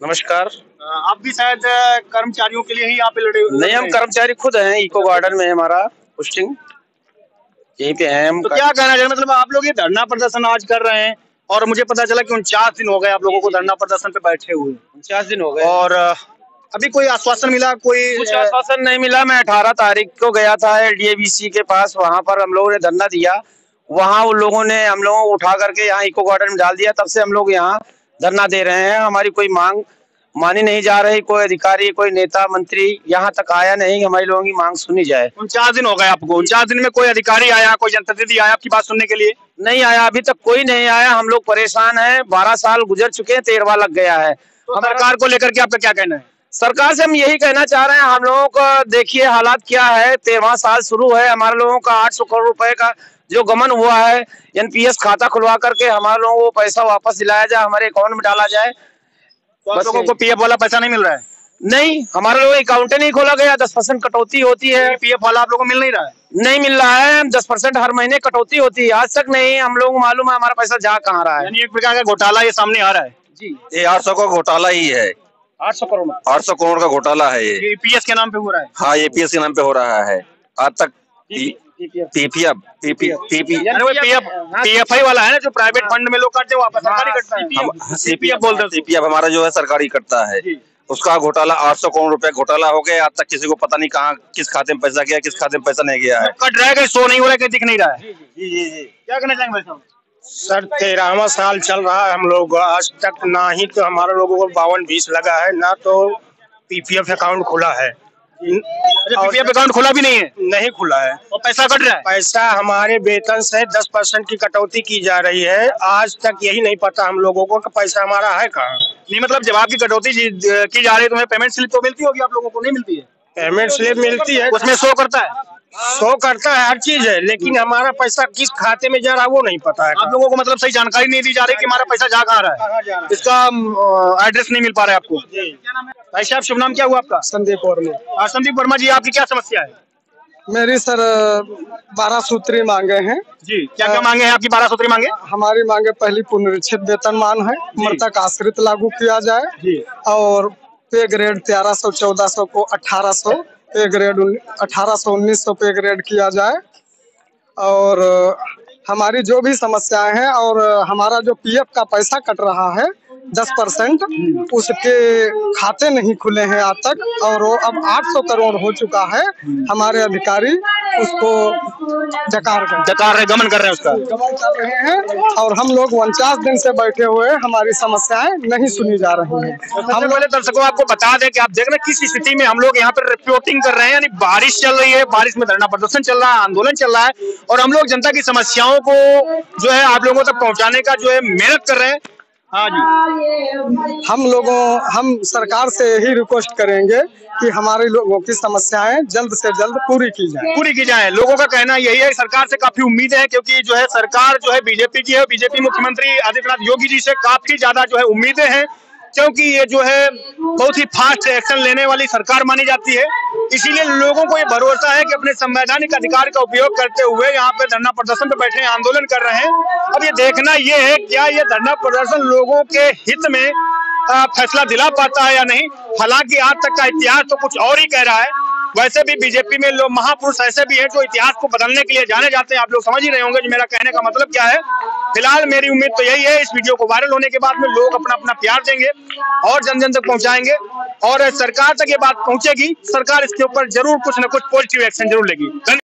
नमस्कार। आप भी शायद कर्मचारियों के लिए ही यहाँ पे लड़े हुए नहीं हम कर्मचारी खुद हैं इको गार्डन में हमारा पोस्टिंग यहीं पे हैं हम तो क्या कहना चाहिए मतलब आप लोग ये धरना प्रदर्शन आज कर रहे हैं और मुझे पता चला कि उनचास दिन हो गए आप लोगों को धरना प्रदर्शन पे बैठे हुए। उनचास दिन हो गए। और अभी कोई आश्वासन मिला? कोई कुछ आश्वासन नहीं मिला। मैं अठारह तारीख को गया था डीएबीसी के पास। वहाँ पर हम लोगों ने धरना दिया। वहाँ उन लोगों ने हम लोगों को उठा करके यहाँ इको गार्डन में डाल दिया। तब से हम लोग यहाँ धरना दे रहे हैं। हमारी कोई मांग मानी नहीं जा रही। कोई अधिकारी कोई नेता मंत्री यहाँ तक आया नहीं हमारे लोगों की मांग सुनी जाए। उनचास दिन हो गए आपको। उनचास दिन में कोई अधिकारी आया कोई जनप्रतिनिधि आया आपकी बात सुनने के लिए? नहीं आया अभी तक कोई नहीं आया। हम लोग परेशान हैं। बारह साल गुजर चुके हैं तेरवा लग गया है। तो सरकार को लेकर के आपका क्या कहना है? सरकार से हम यही कहना चाह रहे हैं हम लोगों का देखिए हालात क्या है। तेरहवा साल शुरू है हमारे लोगों का आठ सौ करोड़ रुपए का जो गमन हुआ है एनपीएस खाता खुलवा करके हमारे लोगों को पैसा वापस दिलाया जाए हमारे अकाउंट में डाला जाए। तो आप लोगों को पीएफ वाला पैसा नहीं मिल रहा है। नहीं हमारे लोग अकाउंट नहीं खोला गया दस परसेंट कटौती होती है। पीएफ वाला आप लोगों को मिल नहीं रहा है? नहीं मिल रहा है दस परसेंट हर महीने कटौती होती है। आज तक नहीं हम लोग को मालूम है हमारा पैसा जा कहाँ रहा है। यानी एक प्रकार का घोटाला ये सामने आ रहा है। जी ये आठ सौ का घोटाला ही है। आठ सौ करोड़ आठ सौ करोड़ का घोटाला है ये ये पीएस के नाम पे हो रहा है हाँ एपीएस के नाम पे हो रहा है आज तक पीपीएफ अरे वो पीएफआई वाला है ना जो प्राइवेट फंड में लोग करते हैं वापस सरकारी कटता है सीपीएफ बोलते हैं सीपीएफ हमारा जो है सरकारी कटता है उसका घोटाला आठ सौ करोड़ रुपए घोटाला हो गया आज तक किसी को पता नहीं कहाँ किस खाते में पैसा गया किस खाते में पैसा नहीं गया है कट रहा है कहीं शो नहीं हो रहा है कहीं दिख नहीं रहा है जी जी जी क्या कहना चाहेंगे भाई साहब सर तेरहवा साल चल रहा है हम लोग। आज तक ना ही तो हमारे लोगों को बावन बीस लगा है ना तो पीपीएफ अकाउंट खुला है। पीपीएफ अकाउंट खुला भी नहीं है? नहीं खुला है। और पैसा कट रहा है? पैसा हमारे वेतन से दस परसेंट की कटौती की जा रही है। आज तक यही नहीं पता हम लोगों को कि पैसा हमारा है कहाँ। नहीं मतलब जब आपकी कटौती की जा रही है तुम्हें पेमेंट स्लिप तो मिलती होगी आप लोगों को? नहीं मिलती है? पेमेंट स्लिप मिलती है। उसमें शो करता है। शो करता है हर चीज़ है लेकिन हमारा पैसा किस खाते में जा रहा है वो नहीं पता है। आप लोगों को मतलब सही जानकारी नहीं दी जा रही कि हमारा पैसा जा कहाँ रहा है? इसका एड्रेस नहीं मिल पा रहा है आपको। भाई साहब शुभ नाम क्या हुआ आपका? संदीप वर्मा। हाँ, संदीप वर्मा जी आपकी क्या समस्या है? मेरी सर बारह सूत्री मांगे हैं। जी क्या क्या मांगे हैं आपकी बारह सूत्री मांगे? हमारी मांगे पहली पुनरीक्षित वेतनमान है मृतक आश्रित लागू किया जाए। जी। और पे ग्रेड तेरह सौ चौदह सौ को अठारह सौ पे ग्रेड अठारह सौ, उन्नीस सौ पे ग्रेड किया जाए। और, हमारी जो भी समस्याएँ हैं और हमारा जो पीएफ का पैसा कट रहा है दस परसेंट उसके खाते नहीं खुले हैं आज तक और वो अब 800 करोड़ हो चुका है। हमारे अधिकारी उसको जकार कर जकार रहे गमन कर रहे हैं उसका। गमन कर रहे हैं और हम लोग उनचास दिन से बैठे हुए हमारी समस्याएँ नहीं सुनी जा रही हैं। हम पहले दर्शकों आपको बता दें कि आप देख रहे हैं किस स्थिति में हम लोग यहाँ पर रिपोर्टिंग कर रहे हैं यानी बारिश चल रही है बारिश में धरना प्रदर्शन चल रहा है आंदोलन चल रहा है और हम लोग जनता की समस्याओं को जो है आप लोगों तक पहुँचाने का जो है मेहनत कर रहे हैं। हाँ जी। हम लोगों हम सरकार से यही रिक्वेस्ट करेंगे कि हमारे लोगों की समस्याएँ जल्द से जल्द पूरी की जाए। पूरी की जाए। लोगों का कहना यही है सरकार से काफ़ी उम्मीद है क्योंकि जो है सरकार जो है बीजेपी की है बीजेपी मुख्यमंत्री आदित्यनाथ योगी जी से काफ़ी ज़्यादा जो है उम्मीदें हैं। क्योंकि ये जो है, बहुत ही फास्ट एक्शन लेने वाली सरकार मानी जाती है। इसीलिए लोगों को ये भरोसा है कि अपने संवैधानिक अधिकार का उपयोग करते हुए यहाँ पे धरना प्रदर्शन पे बैठे आंदोलन कर रहे हैं। अब ये देखना ये है, क्या ये धरना प्रदर्शन लोगों के हित में फैसला दिला पाता है या नहीं? हालाँकि आज तक का इतिहास तो कुछ और ही कह रहा है। वैसे भी बीजेपी में लोग महापुरुष ऐसे भी हैं जो इतिहास को बदलने के लिए जाने जाते हैं। आप लोग समझ ही रहे होंगे मेरा कहने का मतलब क्या है। फ़िलहाल मेरी उम्मीद तो यही है, इस वीडियो को वायरल होने के बाद में लोग अपना अपना प्यार देंगे और जन जन तक पहुंचाएँगे। और सरकार तक ये बात पहुंचेगी, सरकार इसके ऊपर ज़रूर कुछ न कुछ पॉजिटिव एक्शन ज़रूर लेगी।